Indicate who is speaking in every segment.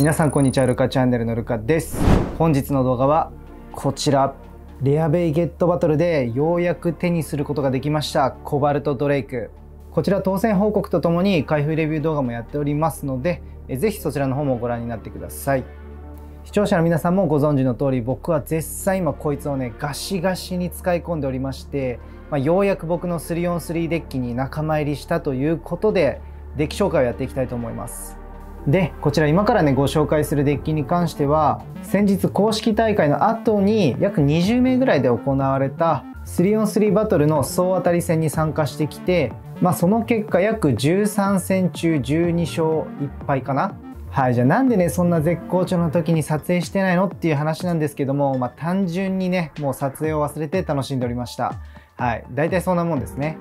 Speaker 1: 皆さんこんにちはルカチャンネルのルカです。本日の動画はこちら。レアベイゲットバトルでようやく手にすることができました。コバルトドレイク。こちら当選報告とともに開封レビュー動画もやっておりますのでぜひそちらの方もご覧になってください。視聴者の皆さんもご存知の通り僕は絶賛今こいつをねガシガシに使い込んでおりまして、まあ、ようやく僕の 3on3 デッキに仲間入りしたということでデッキ紹介をやっていきたいと思います。でこちら今からねご紹介するデッキに関しては先日公式大会の後に約20名ぐらいで行われた 3on3 バトルの総当たり戦に参加してきて、まあ、その結果約13戦中12勝1敗かな。はいじゃあなんでねそんな絶好調の時に撮影してないのっていう話なんですけども、まあ、単純にねもう撮影を忘れて楽しんでおりました。はい大体そんなもんですね。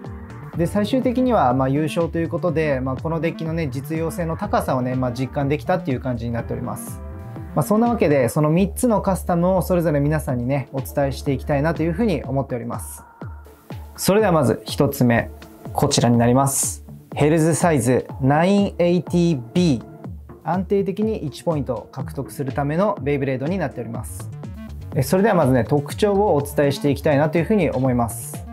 Speaker 1: で最終的にはま優勝ということで、まあ、このデッキのね実用性の高さをね、まあ、実感できたっていう感じになっております。まあ、そんなわけでその3つのカスタムをそれぞれ皆さんにねお伝えしていきたいなというふうに思っております。それではまず1つ目こちらになります。ヘルズサイズ 980B 安定的に1ポイント獲得するためのベイブレードになっております。それではまずね特徴をお伝えしていきたいなというふうに思います。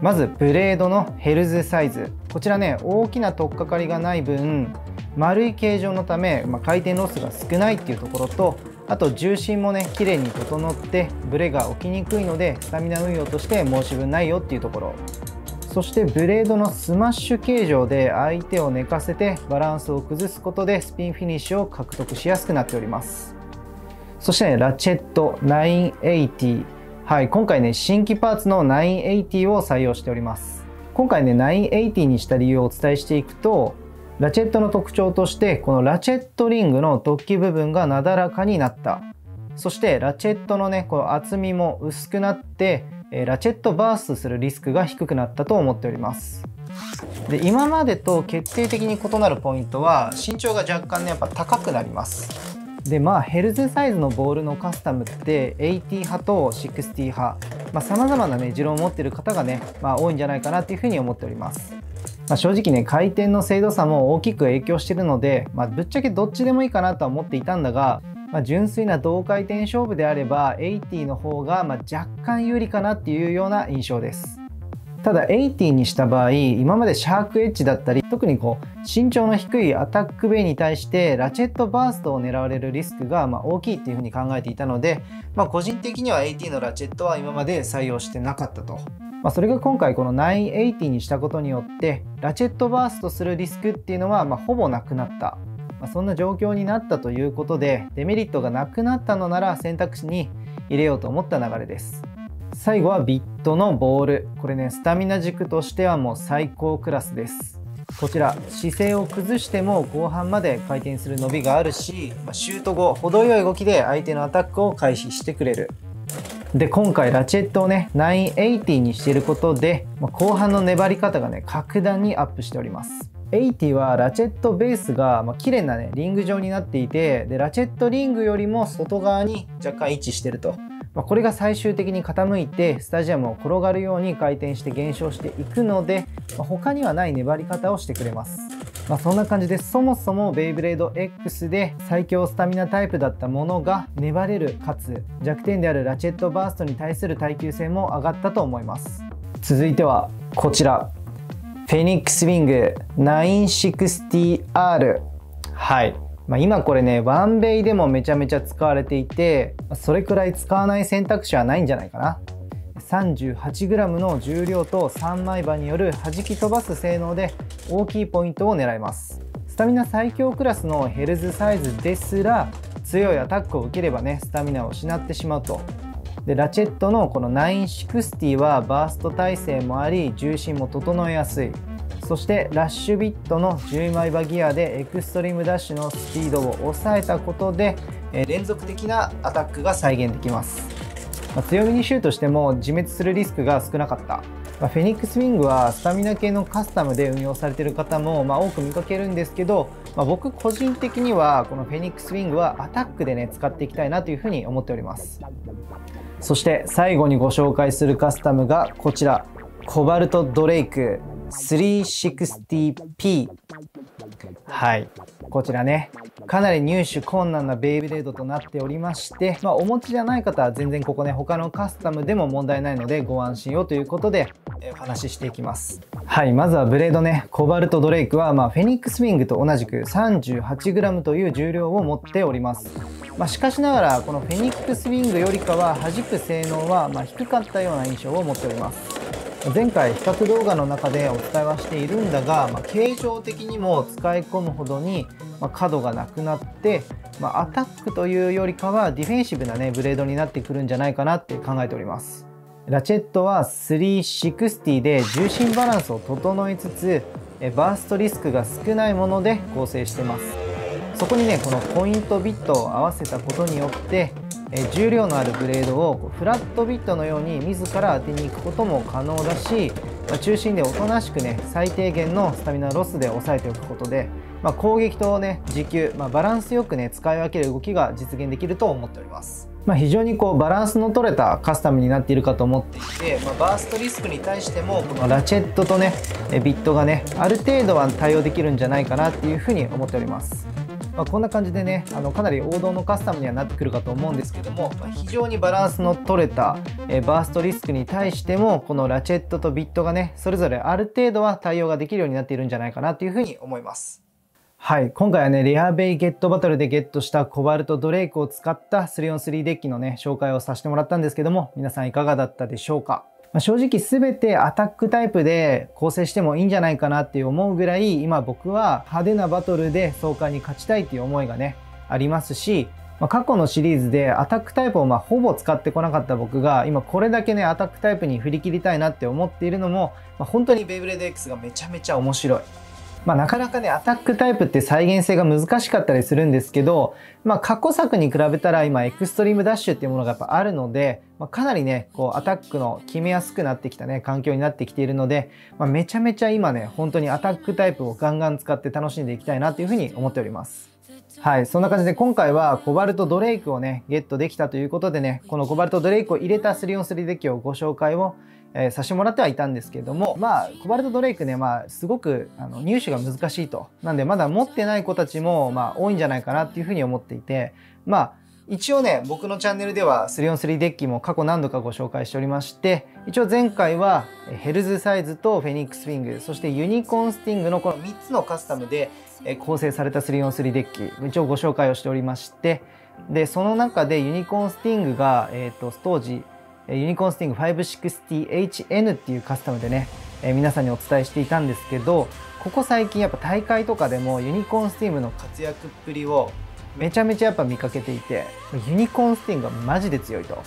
Speaker 1: まずブレードのヘルズサイズ。こちらね大きな取っかかりがない分丸い形状のため、まあ、回転ロスが少ないっていうところとあと重心もね綺麗に整ってブレが起きにくいのでスタミナ運用として申し分ないよっていうところ。そしてブレードのスマッシュ形状で相手を寝かせてバランスを崩すことでスピンフィニッシュを獲得しやすくなっております。そして、ね、ラチェット980はい、今回ね、新規パーツの980を採用しております。今回ね、980にした理由をお伝えしていくと、ラチェットの特徴として、このラチェットリングの突起部分がなだらかになった。そして、ラチェットのね、この厚みも薄くなって、ラチェットバーストするリスクが低くなったと思っております。で今までと決定的に異なるポイントは身長が若干ねやっぱ高くなりますでまあヘルズサイズのボールのカスタムって80派と60派さまざ、まなね持論を持ってる方がね、まあ、多いんじゃないかなっていうふうに思っております、まあ、正直ね回転の精度差も大きく影響してるので、まあ、ぶっちゃけどっちでもいいかなとは思っていたんだがまあ、純粋な同回転勝負であれば80の方がま若干有利かなっていうような印象です。ただ80にした場合今までシャークエッジだったり特にこう身長の低いアタックベイに対してラチェットバーストを狙われるリスクがま大きいっていうふうに考えていたので、まあ、個人的には80のラチェットは今まで採用してなかったと。まあ、それが今回この980にしたことによってラチェットバーストするリスクっていうのはまほぼなくなった。まあ、そんな状況になったということでデメリットがなくなったのなら選択肢に入れようと思った流れです。最後はビットのボール。これねスタミナ軸としてはもう最高クラスです。こちら姿勢を崩しても後半まで回転する伸びがあるしシュート後程よい動きで相手のアタックを開始してくれる。で今回ラチェットをね980にしていることで後半の粘り方がね格段にアップしております。80はラチェットベースが、まあ、綺麗なねリング状になっていてでラチェットリングよりも外側に若干位置してると。まあ、これが最終的に傾いてスタジアムを転がるように回転して減少していくので、まあ、他にはない粘り方をしてくれます。まあ、そんな感じでそもそもベイブレード X で最強スタミナタイプだったものが粘れるかつ弱点であるラチェットバーストに対する耐久性も上がったと思います。続いてはこちら。フェニックスウィング 960R はい。まあ、今これね、ワンベイでもめちゃめちゃ使われていて、それくらい使わない選択肢はないんじゃないかな。38g の重量と3枚刃による弾き飛ばす性能で大きいポイントを狙います。スタミナ最強クラスのヘルズサイズですら強いアタックを受ければね、スタミナを失ってしまうと。でラチェットのこの960はバースト耐性もあり重心も整えやすいそしてラッシュビットの10枚刃ギアでエクストリームダッシュのスピードを抑えたことで連続的なアタックが再現できます、まあ、強みにシュートしても自滅するリスクが少なかった、まあ、フェニックスウィングはスタミナ系のカスタムで運用されている方もま多く見かけるんですけど、まあ、僕個人的にはこのフェニックスウィングはアタックでね使っていきたいなというふうに思っております。そして最後にご紹介するカスタムがこちら。コバルトドレイク。360P はい。こちらね。かなり入手困難なベイブレードとなっておりまして、まあ、お持ちじゃない方は全然ここね他のカスタムでも問題ないのでご安心をということで、えお話ししていきます。はい。まずはブレードね。コバルトドレイクは、まあ、フェニックスウィングと同じく 38g という重量を持っております。まあ、しかしながらこのフェニックスウィングよりかは弾く性能はま低かったような印象を持っております前回比較動画の中でお伝えはしているんだが、まあ、形状的にも使い込むほどに、ま角がなくなって、まあ、アタックというよりかはディフェンシブなねブレードになってくるんじゃないかなって考えております。ラチェットは360で重心バランスを整えつつバーストリスクが少ないもので構成してます。そこにねこのポイントビットを合わせたことによってえ重量のあるブレードをフラットビットのように自ら当てに行くことも可能だし、ま中心でおとなしくね最低限のスタミナロスで抑えておくことで、まあ、攻撃とね持久、まあ、バランスよくね使い分ける動きが実現できると思っております。まあ、非常にこうバランスの取れたカスタムになっているかと思っていて、まあ、バーストリスクに対してもこのラチェットとねビットがねある程度は対応できるんじゃないかなっていうふうに思っております。まあ、こんな感じでねあのかなり王道のカスタムにはなってくるかと思うんですけども、まあ、非常にバランスの取れた、えバーストリスクに対してもこのラチェットとビットがねそれぞれある程度は対応ができるようになっているんじゃないかなというふうに思います。はい。今回はね、レアベイゲットバトルでゲットしたコバルトドレイクを使った 3on3 デッキのね、紹介をさせてもらったんですけども、皆さんいかがだったでしょうか？まあ、正直全てアタックタイプで構成してもいいんじゃないかなって思うぐらい今僕は派手なバトルで総会に勝ちたいっていう思いがねありますし、まあ、過去のシリーズでアタックタイプをまほぼ使ってこなかった僕が今これだけねアタックタイプに振り切りたいなって思っているのも、まあ、本当にベイブレード X がめちゃめちゃ面白い。まあ、なかなかね、アタックタイプって再現性が難しかったりするんですけど、まあ、過去作に比べたら今、エクストリームダッシュっていうものがやっぱあるので、まあ、かなりね、こう、アタックの決めやすくなってきたね、環境になってきているので、まあ、めちゃめちゃ今ね、本当にアタックタイプをガンガン使って楽しんでいきたいなというふうに思っております。はい、そんな感じで今回はコバルトドレイクをね、ゲットできたということでね、このコバルトドレイクを入れた 3on3 デッキをご紹介をえー、させてもらってはいたんですけどもまあコバルトドレイクねまあすごくあの入手が難しいと。なんでまだ持ってない子たちもまあ多いんじゃないかなっていうふうに思っていてまあ一応ね僕のチャンネルでは 3on3 デッキも過去何度かご紹介しておりまして一応前回はヘルズサイズとフェニックスウィングそしてユニコーンスティングのこの3つのカスタムで構成された 3on3 デッキ一応ご紹介をしておりましてでその中でユニコーンスティングが、えーと当時ユニコーンスティング 560HN っていうカスタムでね、え、皆さんにお伝えしていたんですけどここ最近やっぱ大会とかでもユニコーンスティングの活躍っぷりをめちゃめちゃやっぱ見かけていてユニコーンスティングがマジで強いと。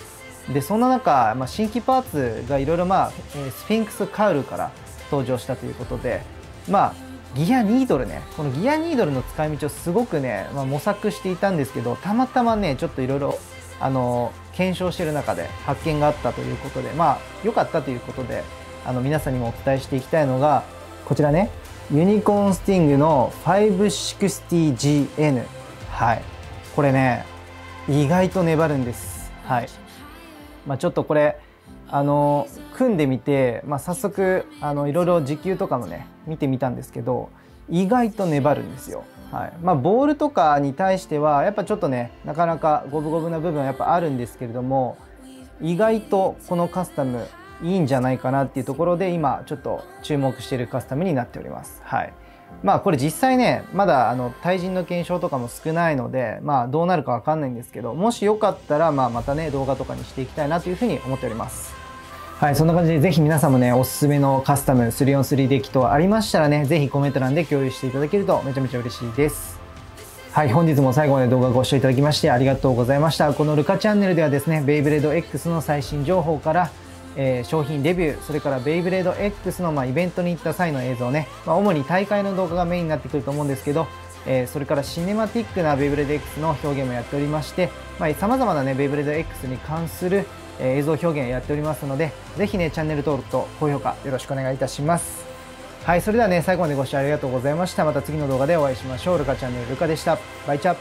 Speaker 1: でそんな中、まあ、新規パーツがいろいろまあ、え、スフィンクスカウルから登場したということでまあギアニードルね。このギアニードルの使い道をすごくね、まあ、模索していたんですけどたまたまねちょっといろいろあの検証している中で発見があったということでまあ良かったということであの皆さんにもお伝えしていきたいのがこちらね。ユニコーンスティングの 560GN はい。これね意外と粘るんです。はい。まあ、ちょっとこれあの組んでみて、まあ、早速あのいろいろ時給とかもね見てみたんですけど意外と粘るんですよはいまあ、ボールとかに対してはやっぱちょっとねなかなか五分五分な部分はやっぱあるんですけれども意外とこのカスタムいいんじゃないかなっていうところで今ちょっと注目しているカスタムになっております。はいまあこれ実際ねまだあの対人の検証とかも少ないのでまあどうなるかわかんないんですけどもしよかったらまあまたね動画とかにしていきたいなというふうに思っております。はい、そんな感じでぜひ皆さんもね、おすすめのカスタム 3on3 デッキ等ありましたらね、ぜひコメント欄で共有していただけるとめちゃめちゃ嬉しいです。はい、本日も最後まで動画ご視聴いただきましてありがとうございました。このルカチャンネルではですね、ベイブレード X の最新情報から、えー、商品レビュー、それからベイブレード X の、まあ、イベントに行った際の映像ね、まあ、主に大会の動画がメインになってくると思うんですけど、えー、それからシネマティックなベイブレード X の表現もやっておりまして、まあ、様々なね、ベイブレード X に関する、え映像表現やっておりますので、ぜひね、チャンネル登録と高評価よろしくお願いいたします。はい、それではね、最後までご視聴ありがとうございました。また次の動画でお会いしましょう。ルカチャンネルルカでした。バイチャ